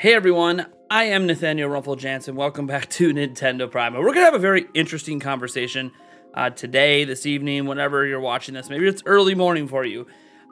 Hey everyone, I am Nathaniel Rumpel Jansen. Welcome back to Nintendo Prime. We're gonna have a very interesting conversation uh, today, this evening, whenever you're watching this. Maybe it's early morning for you.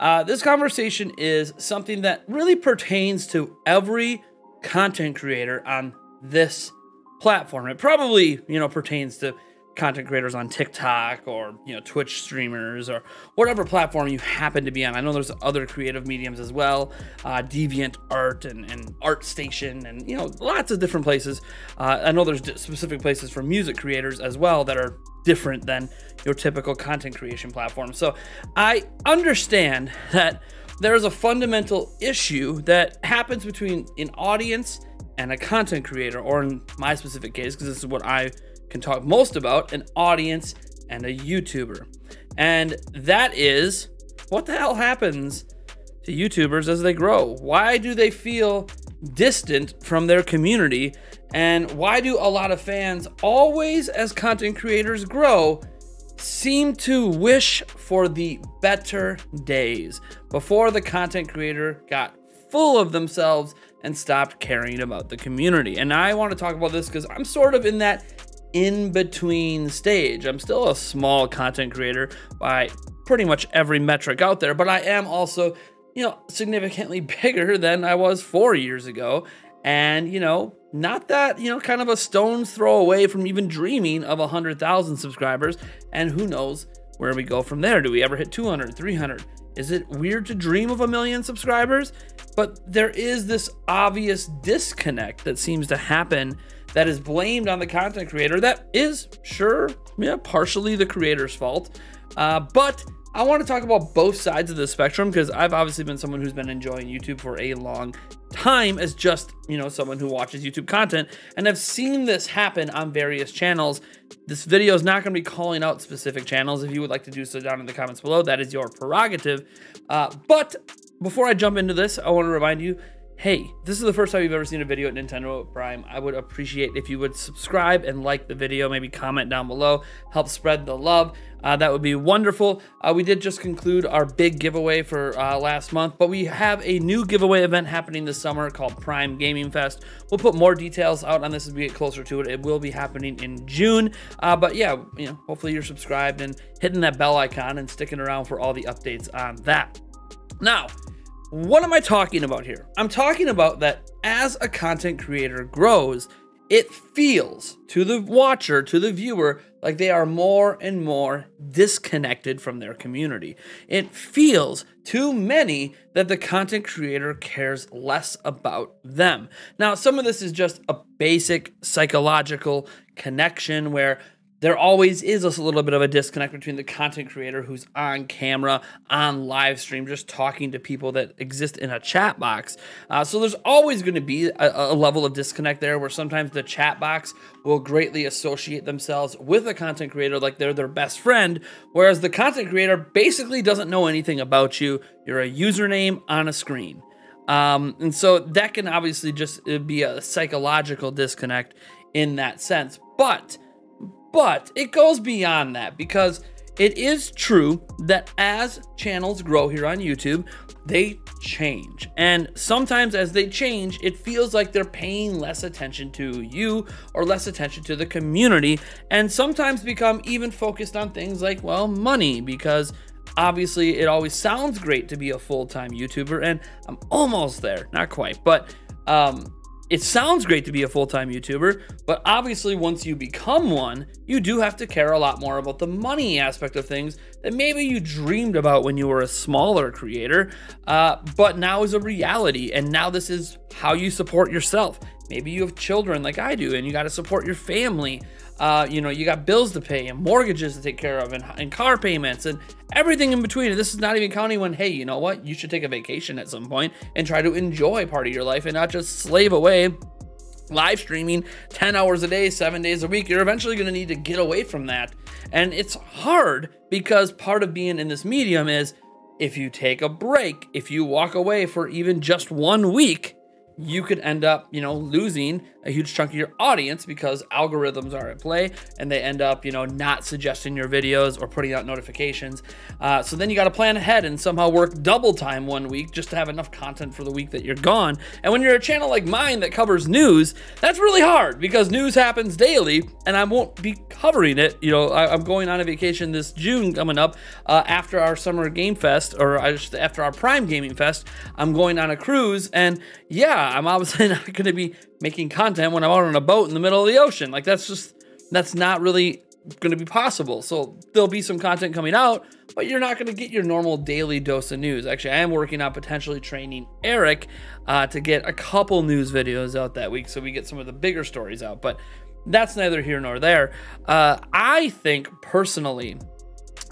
Uh, this conversation is something that really pertains to every content creator on this platform. It probably, you know, pertains to content creators on TikTok or you know Twitch streamers or whatever platform you happen to be on. I know there's other creative mediums as well, uh, Deviant Art and, and ArtStation and you know lots of different places. Uh, I know there's specific places for music creators as well that are different than your typical content creation platform. So I understand that there's a fundamental issue that happens between an audience and a content creator, or in my specific case, because this is what I can talk most about an audience and a YouTuber. And that is what the hell happens to YouTubers as they grow? Why do they feel distant from their community? And why do a lot of fans always, as content creators grow, seem to wish for the better days before the content creator got full of themselves and stopped caring about the community? And I want to talk about this because I'm sort of in that in between stage. I'm still a small content creator by pretty much every metric out there, but I am also, you know, significantly bigger than I was four years ago. And, you know, not that, you know, kind of a stone's throw away from even dreaming of 100,000 subscribers. And who knows where we go from there? Do we ever hit 200, 300? Is it weird to dream of a million subscribers? But there is this obvious disconnect that seems to happen that is blamed on the content creator. That is, sure, yeah, partially the creator's fault. Uh, but I want to talk about both sides of the spectrum because I've obviously been someone who's been enjoying YouTube for a long time as just, you know, someone who watches YouTube content and I've seen this happen on various channels. This video is not going to be calling out specific channels. If you would like to do so down in the comments below, that is your prerogative. Uh, but before I jump into this, I want to remind you Hey, this is the first time you've ever seen a video at Nintendo Prime. I would appreciate if you would subscribe and like the video, maybe comment down below, help spread the love. Uh, that would be wonderful. Uh, we did just conclude our big giveaway for uh, last month, but we have a new giveaway event happening this summer called Prime Gaming Fest. We'll put more details out on this as we get closer to it. It will be happening in June. Uh, but yeah, you know, hopefully you're subscribed and hitting that bell icon and sticking around for all the updates on that. Now, what am I talking about here? I'm talking about that as a content creator grows, it feels to the watcher, to the viewer, like they are more and more disconnected from their community. It feels to many that the content creator cares less about them. Now, some of this is just a basic psychological connection where there always is a little bit of a disconnect between the content creator who's on camera, on live stream, just talking to people that exist in a chat box. Uh, so there's always going to be a, a, level of disconnect there where sometimes the chat box will greatly associate themselves with a content creator like they're their best friend, whereas the content creator basically doesn't know anything about you. You're a username on a screen. Um, and so that can obviously just uh, be a psychological disconnect in that sense. But but it goes beyond that because it is true that as channels grow here on YouTube, they change. And sometimes as they change, it feels like they're paying less attention to you or less attention to the community, and sometimes become even focused on things like, well, money, because obviously it always sounds great to be a full time YouTuber, and I'm almost there, not quite, but um, it sounds great to be a full time YouTuber, but obviously, once you become one, you do have to care a lot more about the money aspect of things that maybe you dreamed about when you were a smaller creator, uh, but now is a reality. And now this is how you support yourself. Maybe you have children like I do, and you got to support your family. Uh, you know, you got bills to pay and mortgages to take care of and, and car payments and everything in between. And this is not even counting when, hey, you know what? You should take a vacation at some point and try to enjoy part of your life and not just slave away live streaming 10 hours a day, seven days a week. You're eventually going to need to get away from that. And it's hard because part of being in this medium is if you take a break, if you walk away for even just one week, you could end up, you know, losing a huge chunk of your audience because algorithms are at play and they end up, you know, not suggesting your videos or putting out notifications. Uh, so then you got to plan ahead and somehow work double time one week just to have enough content for the week that you're gone. And when you're a channel like mine that covers news, that's really hard because news happens daily and I won't be covering it. You know, I, am going on a vacation this June coming up uh, after our summer game fest or after our prime gaming fest. I'm going on a cruise and yeah, I'm obviously not going to be making content when I'm out on a boat in the middle of the ocean. Like that's just that's not really going to be possible. So there'll be some content coming out, but you're not going to get your normal daily dose of news. Actually, I am working on potentially training Eric uh, to get a couple news videos out that week, so we get some of the bigger stories out. But that's neither here nor there. Uh, I think personally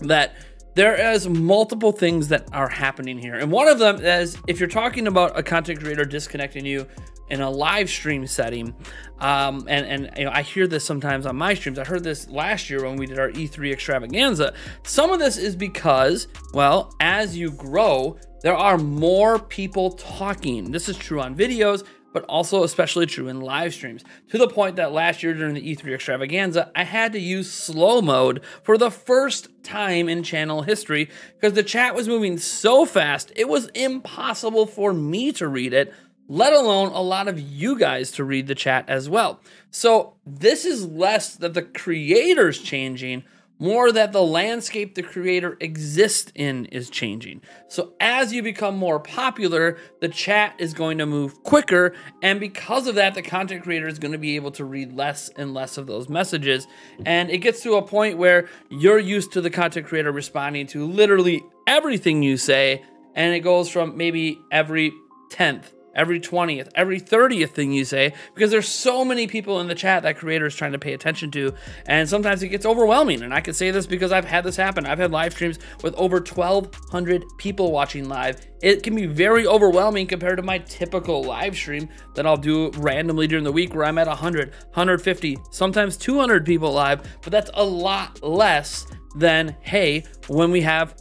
that there is multiple things that are happening here. And one of them is if you're talking about a content creator disconnecting you in a live stream setting, um, and, and you know, I hear this sometimes on my streams. I heard this last year when we did our E3 extravaganza. Some of this is because, well, as you grow, there are more people talking. This is true on videos, but also especially true in live streams. To the point that last year during the E3 extravaganza, I had to use slow mode for the first time in channel history because the chat was moving so fast, it was impossible for me to read it, let alone a lot of you guys to read the chat as well. So this is less that the creator's changing, more that the landscape the creator exists in is changing. So as you become more popular, the chat is going to move quicker. And because of that, the content creator is going to be able to read less and less of those messages. And it gets to a point where you're used to the content creator responding to literally everything you say. And it goes from maybe every 10th every 20th, every 30th thing you say, because there's so many people in the chat that creators trying to pay attention to. And sometimes it gets overwhelming. And I can say this because I've had this happen. I've had live streams with over 1,200 people watching live. It can be very overwhelming compared to my typical live stream that I'll do randomly during the week where I'm at 100, 150, sometimes 200 people live. But that's a lot less than, hey, when we have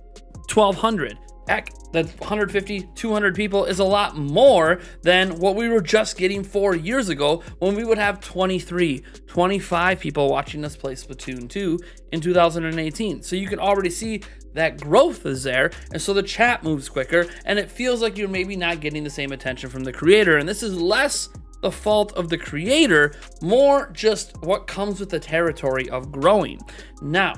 1,200 heck, that 150, 200 people is a lot more than what we were just getting four years ago when we would have 23, 25 people watching us play Splatoon 2 in 2018. So you can already see that growth is there. And so the chat moves quicker and it feels like you're maybe not getting the same attention from the creator. And this is less the fault of the creator, more just what comes with the territory of growing. Now,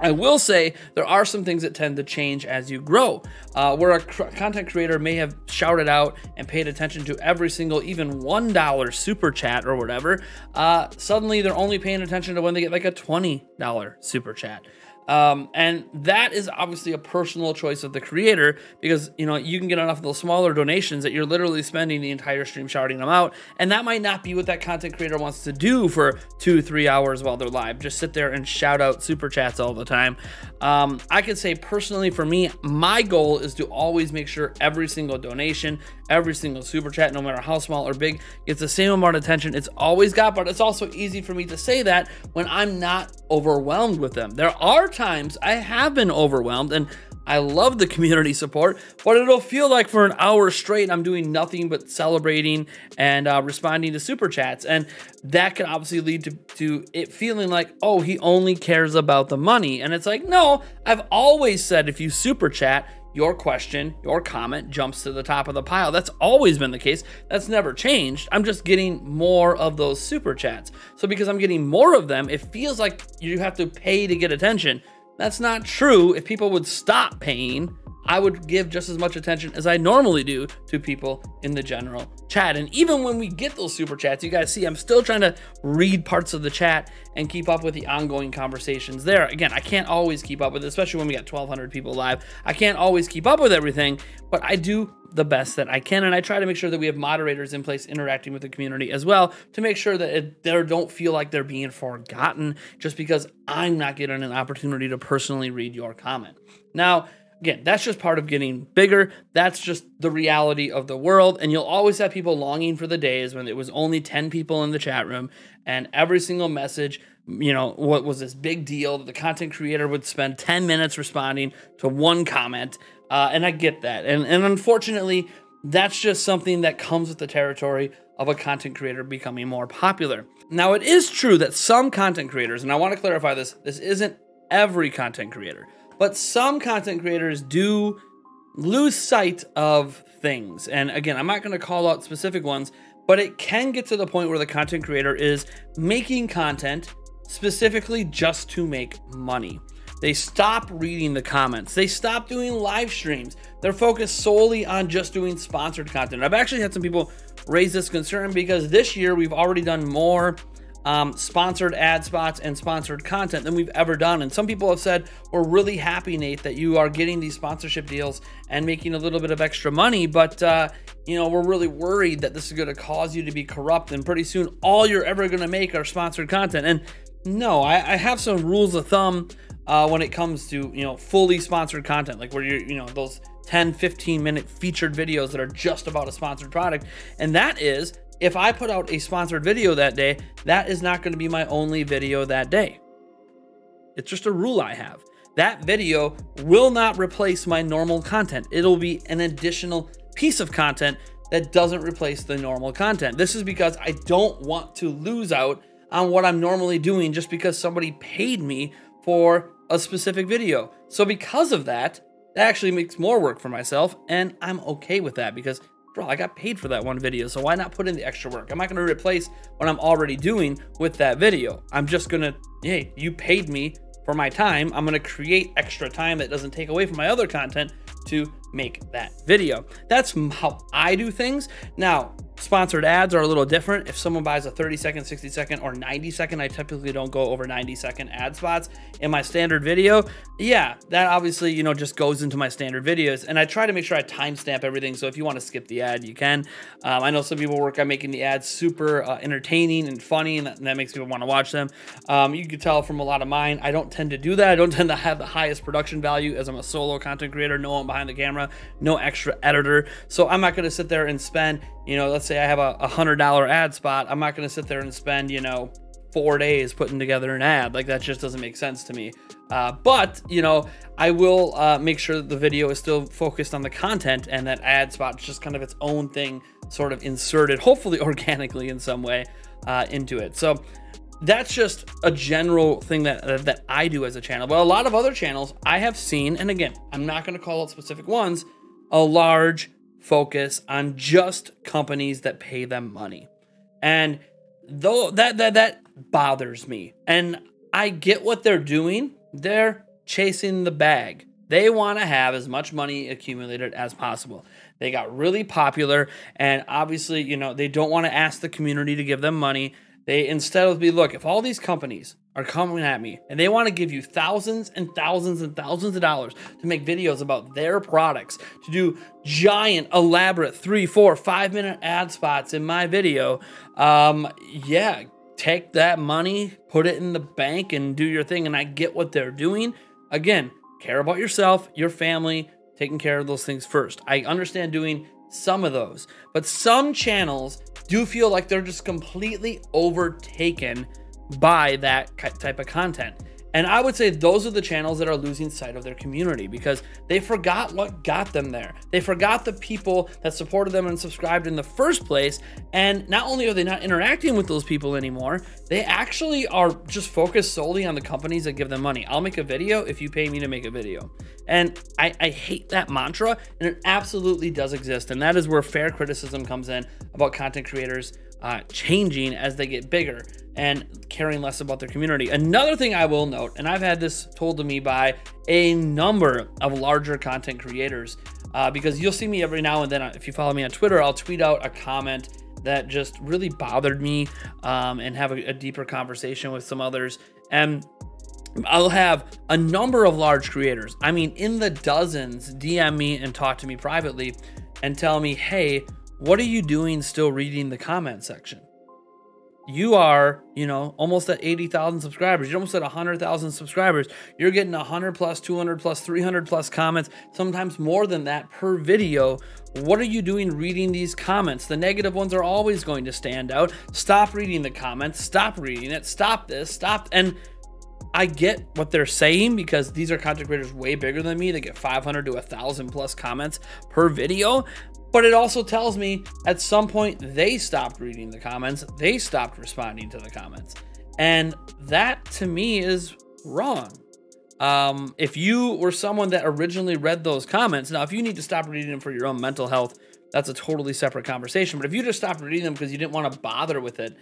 I will say there are some things that tend to change as you grow. Uh, where a content creator may have shouted out and paid attention to every single, even $1 super chat or whatever, uh, suddenly they're only paying attention to when they get like a $20 super chat. Um, and that is obviously a personal choice of the creator because you know you can get enough of those smaller donations that you're literally spending the entire stream shouting them out, and that might not be what that content creator wants to do for two, three hours while they're live. Just sit there and shout out super chats all the time. Um, I can say personally for me, my goal is to always make sure every single donation, every single super chat, no matter how small or big, gets the same amount of attention it's always got. But it's also easy for me to say that when I'm not overwhelmed with them. There are times I have been overwhelmed and I love the community support, but it'll feel like for an hour straight I'm doing nothing but celebrating and uh, responding to super chats, and that can obviously lead to, to it feeling like, oh, he only cares about the money, and it's like, no, I've always said if you super chat, your question, your comment jumps to the top of the pile. That's always been the case. That's never changed. I'm just getting more of those super chats. So because I'm getting more of them, it feels like you have to pay to get attention. That's not true. If people would stop paying, I would give just as much attention as I normally do to people in the general chat. And even when we get those super chats, you guys see I'm still trying to read parts of the chat and keep up with the ongoing conversations there. Again, I can't always keep up with it, especially when we got 1,200 people live. I can't always keep up with everything, but I do the best that I can. And I try to make sure that we have moderators in place interacting with the community as well to make sure that it, they don't feel like they're being forgotten just because I'm not getting an opportunity to personally read your comment. Now, Again, that's just part of getting bigger. That's just the reality of the world. And you'll always have people longing for the days when it was only 10 people in the chat room and every single message, you know, what was this big deal that the content creator would spend 10 minutes responding to one comment. Uh, and I get that. And, and unfortunately, that's just something that comes with the territory of a content creator becoming more popular. Now, it is true that some content creators, and I want to clarify this, this isn't every content creator, but some content creators do lose sight of things. And again, I'm not going to call out specific ones, but it can get to the point where the content creator is making content specifically just to make money. They stop reading the comments. They stop doing live streams. They're focused solely on just doing sponsored content. I've actually had some people raise this concern because this year we've already done more um, sponsored ad spots and sponsored content than we've ever done. And some people have said, We're really happy, Nate, that you are getting these sponsorship deals and making a little bit of extra money. But, uh, you know, we're really worried that this is going to cause you to be corrupt. And pretty soon, all you're ever going to make are sponsored content. And no, I, I have some rules of thumb uh, when it comes to, you know, fully sponsored content, like where you're, you know, those 10, 15 minute featured videos that are just about a sponsored product. And that is if I put out a sponsored video that day, that is not going to be my only video that day. It's just a rule I have. That video will not replace my normal content. It'll be an additional piece of content that doesn't replace the normal content. This is because I don't want to lose out on what I'm normally doing just because somebody paid me for a specific video. So because of that, that actually makes more work for myself and I'm okay with that because bro, I got paid for that one video, so why not put in the extra work? I'm not gonna replace what I'm already doing with that video. I'm just gonna, hey, you paid me for my time. I'm gonna create extra time that doesn't take away from my other content to make that video. That's how I do things. Now, Sponsored ads are a little different. If someone buys a 30 second, 60 second, or 90 second, I typically don't go over 90 second ad spots in my standard video. Yeah, that obviously, you know, just goes into my standard videos. And I try to make sure I timestamp everything. So if you want to skip the ad, you can. Um, I know some people work on making the ads super uh, entertaining and funny, and that, and that, makes people want to watch them. Um, you can tell from a lot of mine, I don't tend to do that. I don't tend to have the highest production value as I'm a solo content creator, no one behind the camera, no extra editor. So I'm not going to sit there and spend you know, let's say I have a, a hundred dollar ad spot, I'm not going to sit there and spend, you know, four days putting together an ad. Like that just doesn't make sense to me. Uh, but you know, I will uh, make sure that the video is still focused on the content and that ad spot is just kind of its own thing, sort of inserted, hopefully organically in some way, uh, into it. So that's just a general thing that uh, that I do as a channel. But a lot of other channels I have seen, and again, I'm not going to call out specific ones, a large focus on just companies that pay them money. And though that that that bothers me. And I get what they're doing. They're chasing the bag. They want to have as much money accumulated as possible. They got really popular and obviously, you know, they don't want to ask the community to give them money. They instead of be look, if all these companies are coming at me and they want to give you thousands and thousands and thousands of dollars to make videos about their products, to do giant, elaborate three, four, five minute ad spots in my video, um, yeah, take that money, put it in the bank, and do your thing. And I get what they're doing. Again, care about yourself, your family, taking care of those things first. I understand doing some of those, but some channels do feel like they're just completely overtaken by that type of content. And I would say those are the channels that are losing sight of their community because they forgot what got them there. They forgot the people that supported them and subscribed in the first place. And not only are they not interacting with those people anymore, they actually are just focused solely on the companies that give them money. I'll make a video if you pay me to make a video. And I, I hate that mantra, and it absolutely does exist. And that is where fair criticism comes in about content creators uh, changing as they get bigger and caring less about their community. Another thing I will note, and I've had this told to me by a number of larger content creators, uh, because you'll see me every now and then. If you follow me on Twitter, I'll tweet out a comment that just really bothered me um, and have a, a deeper conversation with some others. And I'll have a number of large creators, I mean, in the dozens, DM me and talk to me privately and tell me, hey, what are you doing still reading the comment section? You are, you know, almost at 80,000 subscribers. You're almost at 100,000 subscribers. You're getting 100 plus, 200 plus, 300 plus comments, sometimes more than that per video. What are you doing reading these comments? The negative ones are always going to stand out. Stop reading the comments. Stop reading it. Stop this. Stop. And I get what they're saying because these are content creators way bigger than me. They get 500 to 1,000 plus comments per video. But it also tells me at some point they stopped reading the comments, they stopped responding to the comments. And that to me is wrong. Um, if you were someone that originally read those comments, now if you need to stop reading them for your own mental health, that's a totally separate conversation. But if you just stopped reading them because you didn't want to bother with it,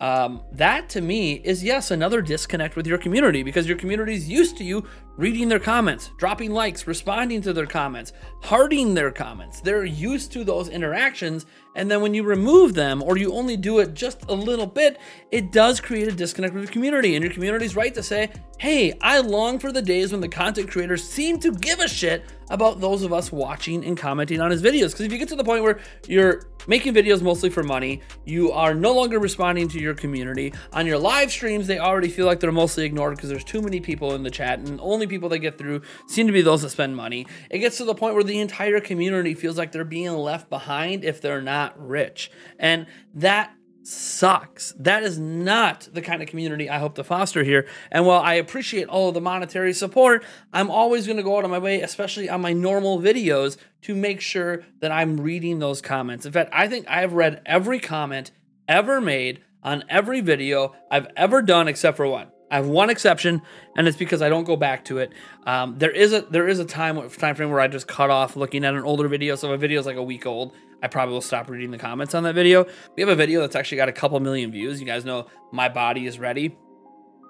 um, that to me is yes another disconnect with your community because your community is used to you reading their comments dropping likes responding to their comments hearting their comments. They're used to those interactions. And then when you remove them or you only do it just a little bit it does create a disconnect with your community. And your community is right to say hey i long for the days when the content creators seem to give a shit about those of us watching and commenting on his videos. Because if you get to the point where you're making videos mostly for money you are no longer responding to your community. On your live streams they already feel like they're mostly ignored because there's too many people in the chat and only people that get through seem to be those that spend money. It gets to the point where the entire community feels like they're being left behind if they're not rich. And that sucks. That is not the kind of community I hope to foster here. And while I appreciate all of the monetary support, I'm always going to go out of my way, especially on my normal videos, to make sure that I'm reading those comments. In fact, I think I've read every comment ever made on every video I've ever done except for one. I have one exception, and it's because I don't go back to it. Um, there is a there is a time time frame where I just cut off looking at an older video. So a video is like a week old, I probably will stop reading the comments on that video. We have a video that's actually got a couple million views. You guys know my body is ready.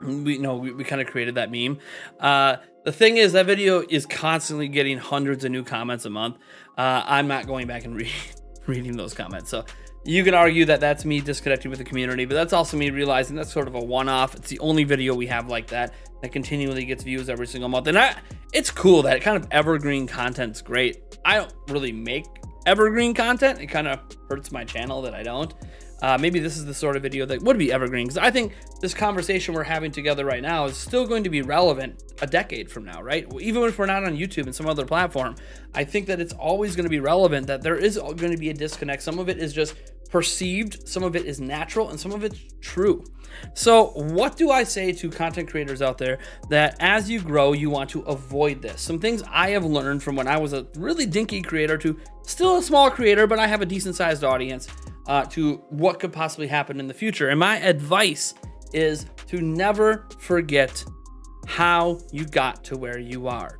We know we, we kind of created that meme. Uh, the thing is, that video is constantly getting hundreds of new comments a month. Uh, I'm not going back and re- reading those comments. So you can argue that that's me disconnecting with the community, but that's also me realizing that's sort of a one-off. It's the only video we have like that that continually gets views every single month, and I, it's cool that kind of evergreen content's great. I don't really make evergreen content. It kind of hurts my channel that I don't. Uh, maybe this is the sort of video that would be evergreen because I think this conversation we're having together right now is still going to be relevant a decade from now, right? Even if we're not on YouTube and some other platform, I think that it's always going to be relevant that there is going to be a disconnect. Some of it is just perceived, some of it is natural, and some of it's true. So, what do I say to content creators out there that as you grow, you want to avoid this? Some things I have learned from when I was a really dinky creator to still a small creator, but I have a decent sized audience uh, to what could possibly happen in the future. And my advice is to never forget how you got to where you are.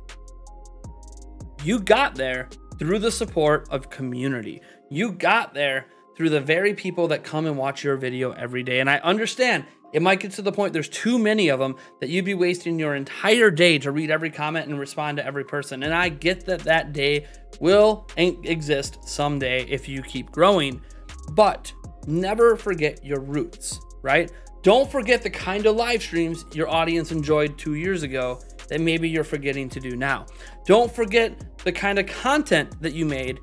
You got there through the support of community. You got there through the very people that come and watch your video every day. And I understand it might get to the point there's too many of them that you'd be wasting your entire day to read every comment and respond to every person. And I get that that day will exist someday if you keep growing. But never forget your roots, right? Don't forget the kind of live streams your audience enjoyed two years ago that maybe you're forgetting to do now. Don't forget the kind of content that you made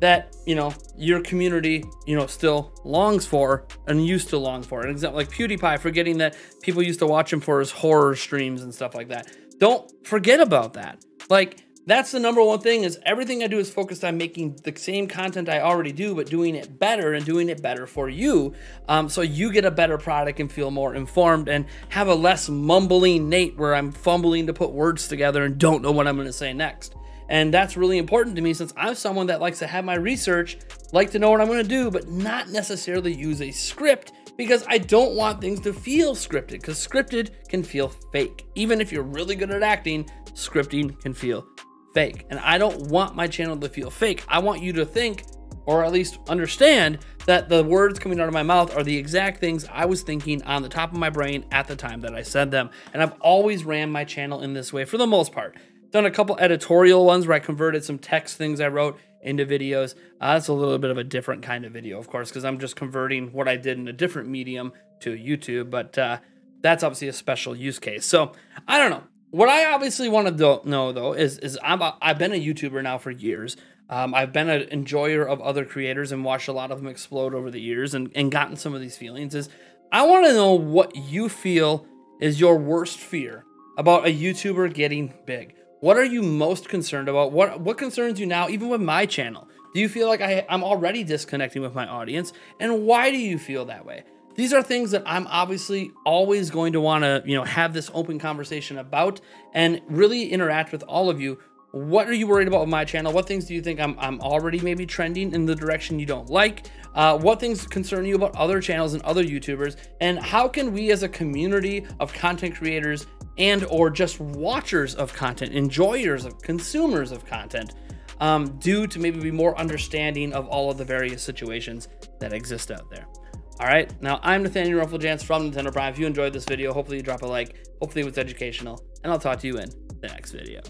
that you know your community you know still longs for and used to long for an example like pewdiepie forgetting that people used to watch him for his horror streams and stuff like that don't forget about that like that's the number one thing is everything I do is focused on making the same content I already do, but doing it better and doing it better for you. Um, so you get a better product and feel more informed and have a less mumbling Nate where I'm fumbling to put words together and don't know what I'm going to say next. And that's really important to me since I'm someone that likes to have my research, like to know what I'm to do, but not necessarily use a script because I don't want things to feel scripted because scripted can feel fake. Even if you're really good at acting, scripting can feel fake. And I don't want my channel to feel fake. I want you to think or at least understand that the words coming out of my mouth are the exact things I was thinking on the top of my brain at the time that I said them. And I've always ran my channel in this way for the most part. Done a couple editorial ones where I converted some text things I wrote into videos. Uh, that's a little bit of a different kind of video, of course, because I'm just converting what I did in a different medium to YouTube. But uh, that's obviously a special use case. So I don't know. What I obviously want to know though is is I'm a, I've been a YouTuber now for years. Um, I've been an enjoyer of other creators and watched a lot of them explode over the years and, and gotten some of these feelings. Is I want to know what you feel is your worst fear about a YouTuber getting big. What are you most concerned about? What what concerns you now, even with my channel? Do you feel like I, I'm already disconnecting with my audience? And why do you feel that way? These are things that I'm obviously always going to want to, you know, have this open conversation about and really interact with all of you What are you worried about with my channel? What things do you think I'm, I'm already maybe trending in the direction you don't like? Uh, what things concern you about other channels and other YouTubers? And how can we as a community of content creators and or just watchers of content, enjoyers of consumers of content, um, do to maybe be more understanding of all of the various situations that exist out there. All right, now I'm Nathaniel Rumpel Jansen from Nintendo Prime. If you enjoyed this video, hopefully you drop a like. Hopefully it was educational, and I'll talk to you in the next video.